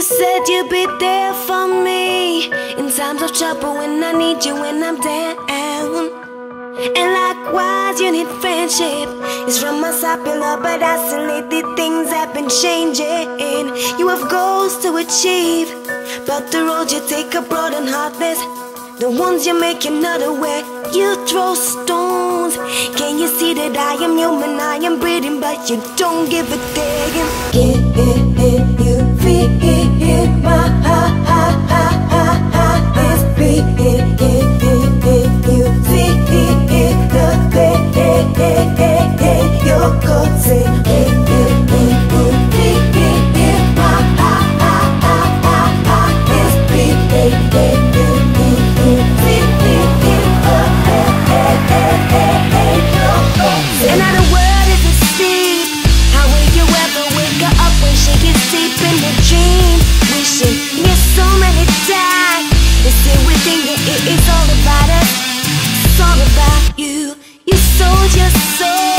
You said you'd be there for me in times of trouble when I need you when I'm down. And likewise, you need friendship. It's from my side, love, but I see lately things have been changing. You have goals to achieve, but the road you take are broad and heartless. The ones you make not aware. You throw stones. Can you see that I am human? I am breathing, but you don't give a damn. Sold your soul